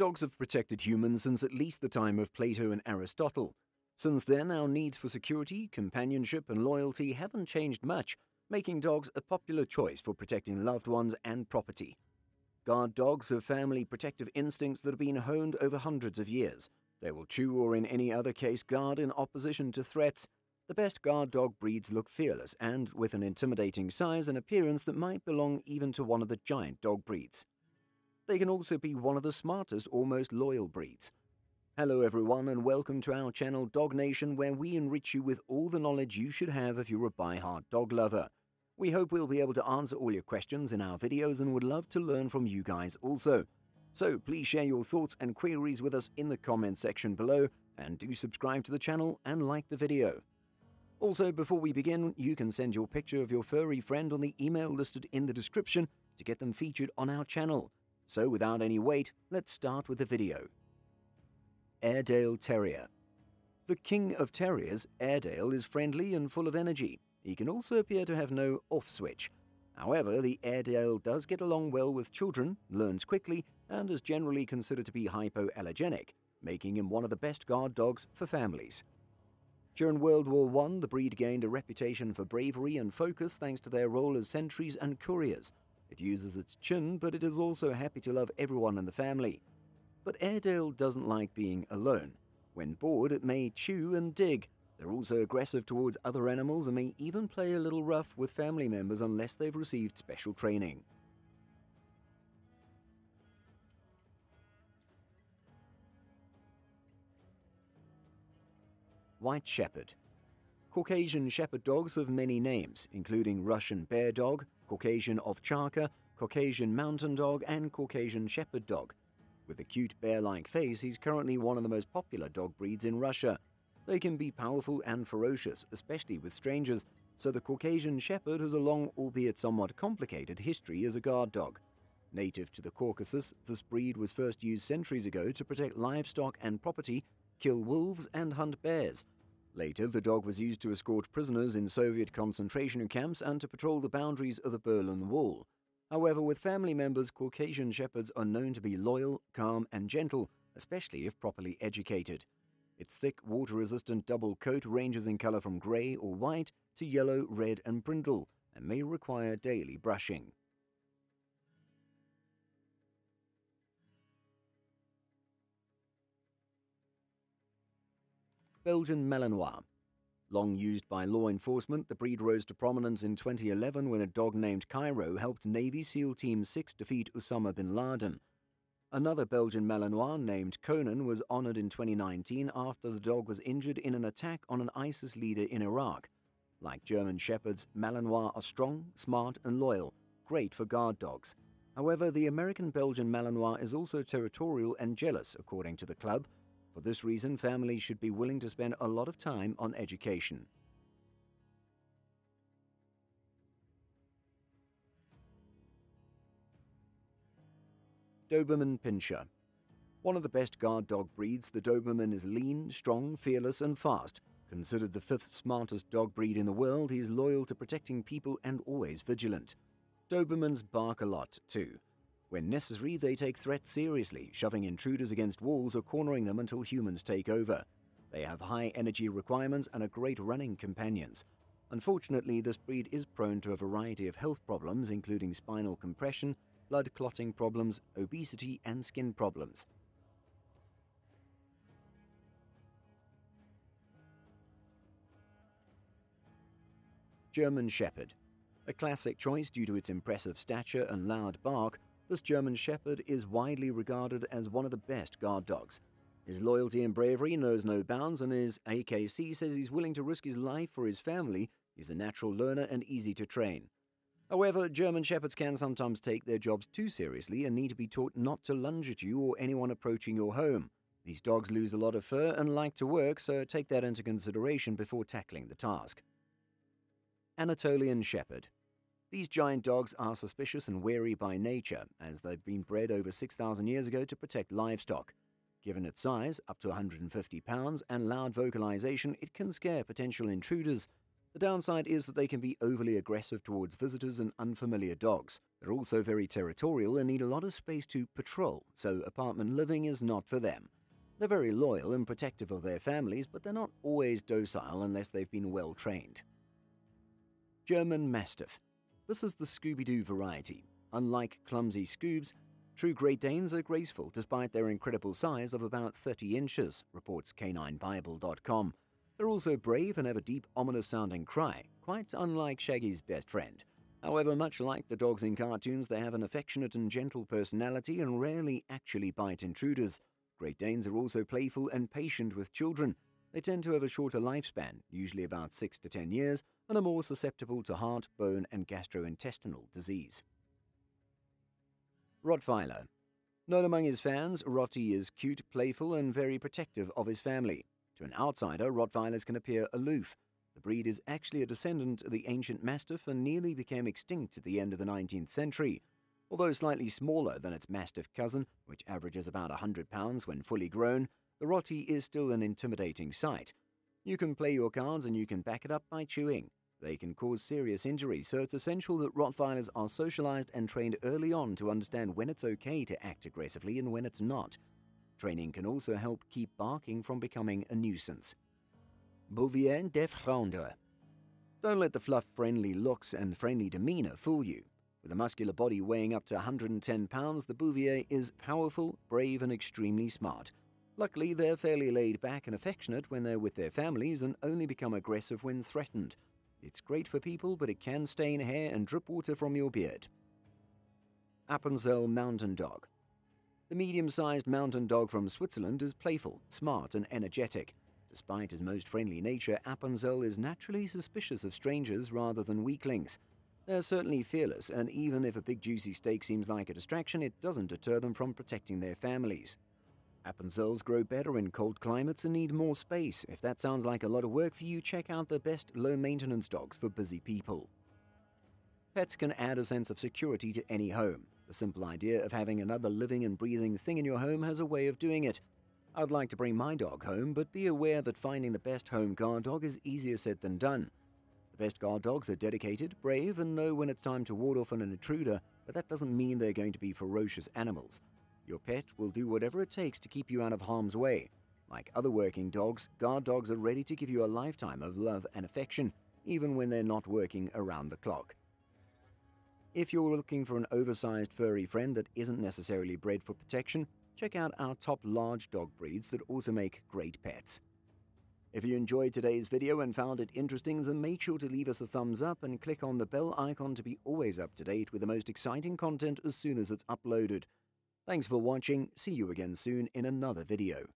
Dogs have protected humans since at least the time of Plato and Aristotle. Since then, our needs for security, companionship, and loyalty haven't changed much, making dogs a popular choice for protecting loved ones and property. Guard dogs have family protective instincts that have been honed over hundreds of years. They will chew or in any other case guard in opposition to threats. The best guard dog breeds look fearless and with an intimidating size and appearance that might belong even to one of the giant dog breeds. They can also be one of the smartest or most loyal breeds. Hello everyone and welcome to our channel Dognation where we enrich you with all the knowledge you should have if you're a by-heart dog lover. We hope we'll be able to answer all your questions in our videos and would love to learn from you guys also. So please share your thoughts and queries with us in the comment section below and do subscribe to the channel and like the video. Also, before we begin, you can send your picture of your furry friend on the email listed in the description to get them featured on our channel. So without any wait, let's start with the video. Airedale Terrier The king of terriers, Airedale is friendly and full of energy. He can also appear to have no off switch. However, the Airedale does get along well with children, learns quickly, and is generally considered to be hypoallergenic, making him one of the best guard dogs for families. During World War I, the breed gained a reputation for bravery and focus thanks to their role as sentries and couriers, it uses its chin, but it is also happy to love everyone in the family. But Airedale doesn't like being alone. When bored, it may chew and dig. They're also aggressive towards other animals and may even play a little rough with family members unless they've received special training. White Shepherd Caucasian Shepherd dogs have many names, including Russian Bear Dog, Caucasian Ovcharka, Caucasian Mountain Dog, and Caucasian Shepherd Dog. With a cute bear-like face, he's currently one of the most popular dog breeds in Russia. They can be powerful and ferocious, especially with strangers, so the Caucasian Shepherd has a long, albeit somewhat complicated, history as a guard dog. Native to the Caucasus, this breed was first used centuries ago to protect livestock and property, kill wolves, and hunt bears, Later, the dog was used to escort prisoners in Soviet concentration camps and to patrol the boundaries of the Berlin Wall. However, with family members, Caucasian Shepherds are known to be loyal, calm, and gentle, especially if properly educated. Its thick, water-resistant double coat ranges in color from gray or white to yellow, red, and brindle, and may require daily brushing. Belgian Malinois. Long used by law enforcement, the breed rose to prominence in 2011 when a dog named Cairo helped Navy SEAL Team 6 defeat Osama bin Laden. Another Belgian Malinois named Conan was honored in 2019 after the dog was injured in an attack on an ISIS leader in Iraq. Like German Shepherds, Malinois are strong, smart, and loyal, great for guard dogs. However, the American Belgian Malinois is also territorial and jealous, according to the club, for this reason, families should be willing to spend a lot of time on education. Doberman Pinscher One of the best guard dog breeds, the Doberman is lean, strong, fearless, and fast. Considered the fifth smartest dog breed in the world, he is loyal to protecting people and always vigilant. Dobermans bark a lot, too. When necessary, they take threats seriously, shoving intruders against walls or cornering them until humans take over. They have high energy requirements and are great running companions. Unfortunately, this breed is prone to a variety of health problems including spinal compression, blood clotting problems, obesity, and skin problems. German Shepherd A classic choice due to its impressive stature and loud bark, this German Shepherd is widely regarded as one of the best guard dogs. His loyalty and bravery knows no bounds, and his AKC says he's willing to risk his life for his family. He's a natural learner and easy to train. However, German Shepherds can sometimes take their jobs too seriously and need to be taught not to lunge at you or anyone approaching your home. These dogs lose a lot of fur and like to work, so take that into consideration before tackling the task. Anatolian Shepherd these giant dogs are suspicious and wary by nature, as they've been bred over 6,000 years ago to protect livestock. Given its size, up to 150 pounds, and loud vocalization, it can scare potential intruders. The downside is that they can be overly aggressive towards visitors and unfamiliar dogs. They're also very territorial and need a lot of space to patrol, so apartment living is not for them. They're very loyal and protective of their families, but they're not always docile unless they've been well trained. German Mastiff. This is the Scooby Doo variety. Unlike clumsy Scoobs, true Great Danes are graceful despite their incredible size of about 30 inches, reports caninebible.com. They're also brave and have a deep, ominous sounding cry, quite unlike Shaggy's best friend. However, much like the dogs in cartoons, they have an affectionate and gentle personality and rarely actually bite intruders. Great Danes are also playful and patient with children. They tend to have a shorter lifespan, usually about 6 to 10 years, and are more susceptible to heart, bone, and gastrointestinal disease. Rottweiler. Known among his fans, Rotti is cute, playful, and very protective of his family. To an outsider, Rottweilers can appear aloof. The breed is actually a descendant of the ancient Mastiff and nearly became extinct at the end of the 19th century. Although slightly smaller than its Mastiff cousin, which averages about 100 pounds when fully grown, the Rotti is still an intimidating sight. You can play your cards and you can back it up by chewing. They can cause serious injury, so it's essential that Rottweilers are socialized and trained early on to understand when it's okay to act aggressively and when it's not. Training can also help keep barking from becoming a nuisance. Bouvier de Flandre. Don't let the fluff-friendly looks and friendly demeanor fool you. With a muscular body weighing up to 110 pounds, the Bouvier is powerful, brave, and extremely smart. Luckily, they're fairly laid back and affectionate when they're with their families and only become aggressive when threatened. It's great for people, but it can stain hair and drip water from your beard. Appenzell Mountain Dog the medium-sized mountain dog from Switzerland is playful, smart and energetic. Despite his most friendly nature, Appenzell is naturally suspicious of strangers rather than weaklings. They're certainly fearless, and even if a big juicy steak seems like a distraction, it doesn't deter them from protecting their families. Appenzells grow better in cold climates and need more space. If that sounds like a lot of work for you, check out the best low-maintenance dogs for busy people. Pets can add a sense of security to any home. The simple idea of having another living and breathing thing in your home has a way of doing it. I'd like to bring my dog home, but be aware that finding the best home guard dog is easier said than done. The best guard dogs are dedicated, brave, and know when it's time to ward off an intruder, but that doesn't mean they're going to be ferocious animals. Your pet will do whatever it takes to keep you out of harm's way. Like other working dogs, guard dogs are ready to give you a lifetime of love and affection, even when they're not working around the clock. If you're looking for an oversized furry friend that isn't necessarily bred for protection, check out our top large dog breeds that also make great pets. If you enjoyed today's video and found it interesting, then make sure to leave us a thumbs up and click on the bell icon to be always up to date with the most exciting content as soon as it's uploaded. Thanks for watching, see you again soon in another video.